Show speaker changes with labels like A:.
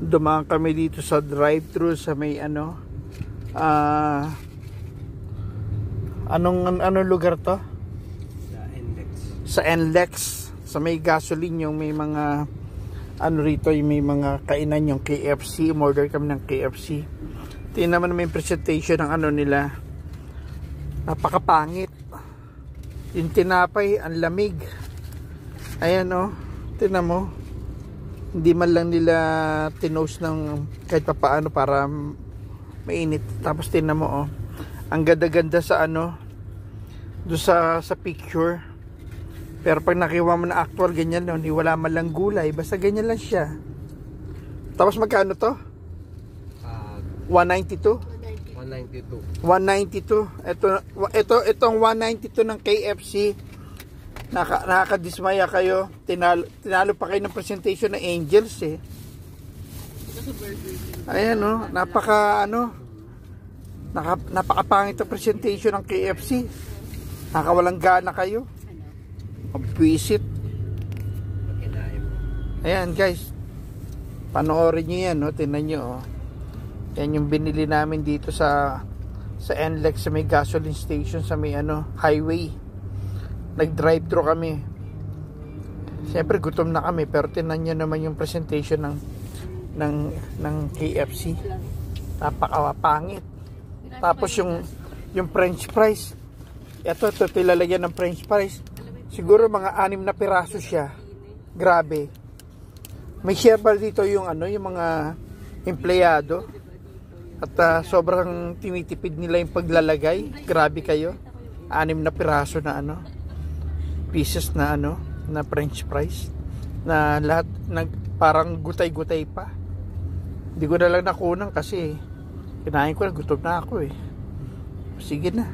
A: dumaan kami dito sa drive-thru sa may ano ah anong anong lugar to?
B: Sa index.
A: Sa NLEX sa may gasoline yung may mga ano rito yung may mga kainan yung KFC order kami ng KFC tingnan naman yung presentation ng ano nila. Napakapangit. Yung tinapay ang lamig. Ayan oh. Tingnan mo hindi man lang nila tinos ng kahit pa paano para mainit. Tapos tingnan mo oh. Ang ganda-ganda sa ano do sa sa picture. Pero pag nakiwa mo na actual ganyan no, hindi wala man lang gulay basta ganyan lang siya. Tapos magkano to?
B: Ah,
A: 192
B: 192.
A: 192 ito ito itong 192 ng KFC Naka, nakakadismaya kayo tinalo, tinalo pa kayo ng presentation ng Angels eh ayan no napaka ano naka, napakapangit ang presentation ng KFC nakawalang gana kayo
B: mo.
A: Ayan guys. Panoorin nyo yan. No? Tingnan nyo. Oh. Yan yung binili namin dito sa sa NLEX sa may gasoline station sa may ano highway. Nag-drive thru kami. Siyempre gutom na kami pero tingnan nyo naman yung presentation ng ng ng KFC. Napakapangit. Tapos yung yung french fries. Ito, ito, tilalagyan ng french fries. Siguro mga anim na piraso siya. Grabe. May share pa dito yung ano, yung mga empleyado. At ah, sobrang tinitipid nila yung paglalagay. Grabe kayo. Anim na piraso na ano, pieces na ano, na french fries. Na lahat nag parang gutay-gutay pa. Hindi ko na lang nakunan kasi kinain ko na gutom na ako eh. Sige na.